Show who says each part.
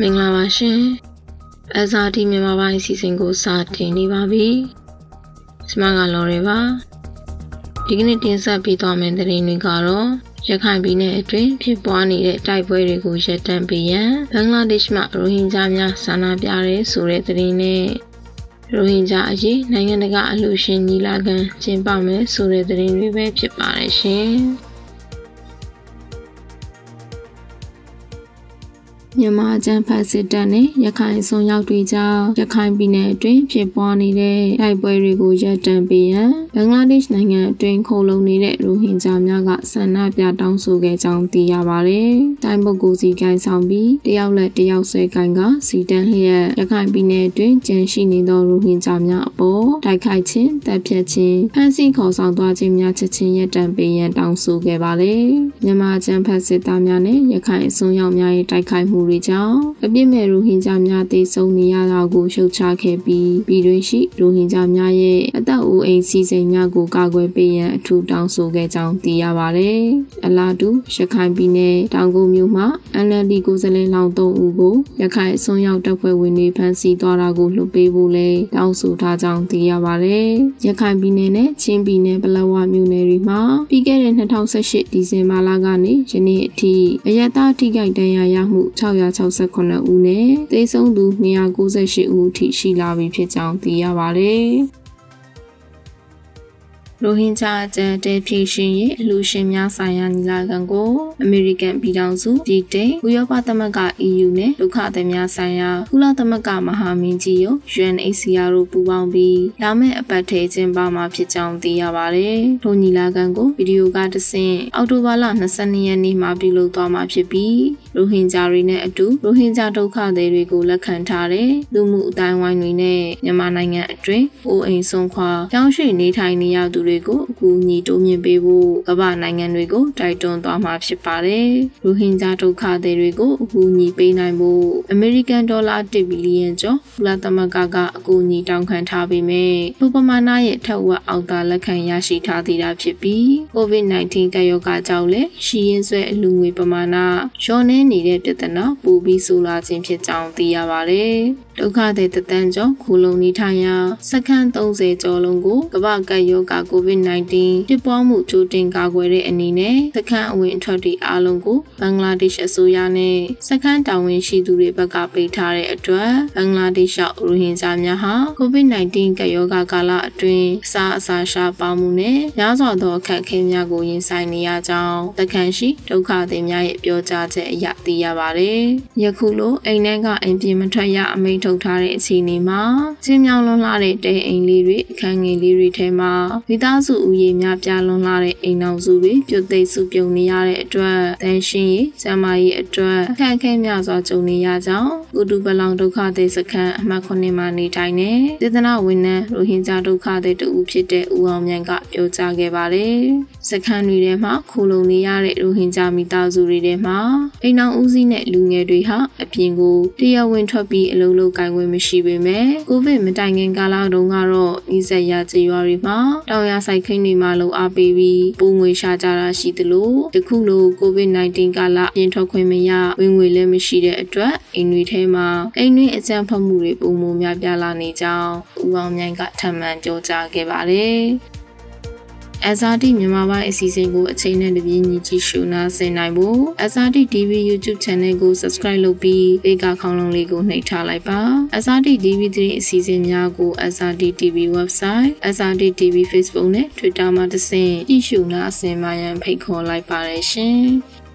Speaker 1: မင်္ဂလာပါရှင်။ SRT မြန်မာပိုင်းအစီအစဉ်ကိုစတင်နေပါပြီ။ကျွန်မကလော်ရီပါ။ဒီကနေ့တင်ဆက်ပေးသွားမယ့်သတင်းတွေကတော့ရခိုင်ပြည်နယ်အတွင်းဖြစ်ပွားနေတဲ့တိုက်ပွဲတွေကိုရပ်တန့်ပေးရန်ဘင်္ဂလားဒေ့ရှ်မှရိုဟင်ဂျာများဆန္ဒပြရဲဆိုတဲ့သတင်းနဲ့ရိုဟင်ဂျာအရေးနိုင်ငံတကာအလှူရှင်ညီလာခံကျင်းပမယ်ဆိုတဲ့သတင်းတွေပဲဖြစ်ပါတယ်ရှင်။ မြန်မာကျန်းဖတ်စစ်တပ်နဲ့ရခိုင်စုံရောက်တွေကြောင့်ရခိုင်ပြည်နယ်အတွင်းဖြစ်ပွားနေတဲ့တိုက်ပွဲတွေကိုရပ်တန့်ပေးရန်ဘင်္ဂလားဒေ့ရှ်နိုင်ငံအတွင်းခိုလုံနေတဲ့ရိုဟင်ဂျာများကဆန္ဒပြတောင်းဆိုခဲ့ကြောင်းသိရပါတယ်။တိုင်းပုဂ္ဂိုလ်စီကိုင်းဆောင်ပြီးတယောက်လက်တယောက်ဆွဲကိုင်းကစီတန်းလျက်ရခိုင်ပြည်နယ်အတွင်းကျန်ရှိနေသောရိုဟင်ဂျာများအပေါ်တိုက်ခိုက်ခြင်းတပ်ဖြတ်ခြင်းဖမ်းဆီးခေါ်ဆောင်သွားခြင်းများချက်ချင်းရပ်တန့်ပေးရန်တောင်းဆိုခဲ့ပါတယ်။မြန်မာကျန်းဖတ်စစ်သားများနဲ့ရခိုင်အစွန်းရောက်များရဲ့တိုက်ခိုက်မှုတွေကြောင့်အပြစ်မဲ့ရိုဟင်ဂျာများတေဆုံးနေရတာကိုရှုတ်ချခဲ့ပြီးပြည်တွင်းရှိရိုဟင်ဂျာများရဲ့အသက်အိုးအိမ်စီစဉ်များကိုကာကွယ်ပေးရန်အထူးတောင်းဆိုခဲ့ကြောင်းသိရပါတယ်။အလားတူရခိုင်ပြည်နယ်တောင်ကုန်မြို့မှာ NLD ကိုယ်စားလှယ်လောင်သုံးဦးကိုရခိုင်အစွန်းရောက်တပ်ဖွဲ့ဝင်တွေဖမ်းဆီးသွားတာကိုလွှတ်ပေးဖို့လည်းတောင်းဆိုထားကြောင်းသိရပါတယ်။ရခိုင်ပြည်နယ်နဲ့ချင်းပြည်နယ်ပလောဝမြို့နယ်တွေမှာပြီးခဲ့တဲ့2018ဒီဇင်ဘာလကနေယနေ့အထိအရတားထိခိုက်ဒဏ်ရာရမှု600 168ဦးနဲ့သေဆုံးသူ298ဦးထိရှိလာပြီဖြစ်ကြောင်းသိရပါတယ်။ ရိုဟင်ဂျာအကြံတဲဖြည့်ရှင်ရဲ့အလူရှင်များဆိုင်ရာညီလာခံကိုအမေရိကန်ပြည်ထောင်စုပြည်တိန်ဥရောပသမဂ္ဂ EU နဲ့ဒုက္ခသည်များဆိုင်ရာကုလသမဂ္ဂမဟာမင်းကြီးရုံ UNHCR တို့ပူးပေါင်းပြီးလာမယ့်အပတ်ထဲကျင်းပမှာဖြစ်ကြောင်းသိရပါတယ်။ထိုညီလာခံကိုဗီဒီယိုကတဆင့်အောက်တိုဘာလ22ရက်နေ့မှာပြုလုပ်သွားမှာဖြစ်ပြီးရိုဟင်ဂျာတွေနဲ့အတူရိုဟင်ဂျာဒုက္ခသည်တွေကိုလက်ခံထားတဲ့လူမှုအတိုင်းဝိုင်းတွေနဲ့မြန်မာနိုင်ငံအတွင်းအိုးအိမ်ဆုံးခွာကြောင်းရွှေ့နေထိုင်နေရသူတွေကိုအကူအညီတိုးမြှင့်ပေးဖို့ကမ္ဘာနိုင်ငံတွေကိုတိုက်တွန်းသွားမှာဖြစ်ပါတယ်။ရိုဟင်ဂျာဒုက္ခသည်တွေကိုအကူအညီပေးနိုင်ဖို့အမေရိကန်ဒေါ်လာ1ဘီလီယံကျော်ကုလသမဂ္ဂကအကူအညီတောင်းခံထားပေမဲ့လူပမာဏရဲ့ထက်ဝက်အောက်သာလက်ခံရရှိထားသေးတာဖြစ်ပြီး COVID-19 ကပ်ရောဂါကြောင့်လည်းရှီရင်ဆွဲအလူငွေပမာဏလျော့နှင်းနေတဲ့ပြဿနာပိုပြီးဆိုးလာခြင်းဖြစ်ကြောင်းသိရပါတယ်။ ဒုက္ခသည်တသန်းကျော်ခူလုံနေထိုင်ရာစခန်း30ကျော်လုံးကိုကမ္ဘာကပ်ရောဂါ COVID-19 ဖြစ်ပွားမှုကြိုတင်ကာကွယ်တဲ့အနေနဲ့စခန်းအဝင်အထွက်တွေအားလုံးကိုဘင်္ဂလားဒေ့ရှ်အစိုးရနဲ့စခန်းတာဝန်ရှိသူတွေဘက်ကပိတ်ထားတဲ့အတွက်ဘင်္ဂလားဒေ့ရှ်ရောက်ရိုဟင်ဂျာများဟာ COVID-19 ကပ်ရောဂါကာလအတွင်းအစာအစာရှားပါမှုနဲ့များစွာသောအခက်အခဲများကိုရင်ဆိုင်နေရကြောင်းတခန့်ရှိဒုက္ခသည်များရဲ့ပြောကြားချက်အရသိရပါတယ်။ယခုလိုအိမ်ထဲကအိမ်ပြင်မထွက်ရအမိန့်ထုတ်ထားတဲ့အခြေအနေမှာချင်းမြောင်လွန်လာတဲ့တဲအိမ်လေးတွေအခန်းငယ်လေးတွေထဲမှာမိသားစုဦးရေများပြားလွန်လာတဲ့အိမ်အောင်စုတွေပြုတ်သိမ်းစုပြုံနေရတဲ့အတွက်တန်ရှင်းရေးကျန်းမာရေးအတွက်အခက်အခဲများစွာကြုံနေရကြောင်းကုတူပလောင်ဒုက္ခသည်စခန်းအမှတ်9မှာနေထိုင်နေစေတနာဝန်ထမ်းရိုဟင်ဂျာဒုက္ခသည်တူဖြစ်တဲ့ဦးအောင်မြန်ကပြောကြားခဲ့ပါတယ်။စခန်းတွေထဲမှာခိုလုံနေရတဲ့ရိုဟင်ဂျာမိသားစုတွေထဲမှာအိမ်အောင်ဦးစီးနဲ့လူငယ်တွေဟာအပြင်ကိုတရားဝင်ထွက်ပြီးအလုပ်လုပ်ကိုင်ခွင့်မရှိပေမဲ့ကိုဗစ်မတိုင်ခင်ကာလတုန်းကတော့ဤဆက်ရကြေးရွာတွေမှာတောင်ရဆိုင်ခင်းတွေမှာလုံအားပေးပြီးပုံငွေရှာကြတာရှိသလိုတခုလိုကိုဗစ် -19 ကာလပြင်ထွက်ခွင့်မရဝင်ငွေလည်းမရှိတဲ့အတွက်အိမ်တွေထဲမှာအိမ်တွင်းအကြမ်းဖက်မှုတွေပုံမှုများပြားလာနေကြောင်းဦးအောင်မြိုင်ကထပ်မံပြောကြားခဲ့ပါတယ်။ SRT မြန်မာပိုင်းအစီအစဉ်ကိုအချိန်နဲ့တပြေးညီကြည့်ရှုနာဆင်နိုင်ဖို့ SRT TV YouTube Channel ကို Subscribe လုပ်ပြီးဘေကခေါင်းလုံးလေးကိုနှိပ်ထားလိုက်ပါ SRT TV သတင်းအစီအစဉ်များကို SRT TV Website SRT TV Facebook နဲ့ Twitter မှာတဆင့်ကြည့်ရှုနာဆင်မှရန်ဖိတ်ခေါ်လိုက်ပါတယ်ရှင်။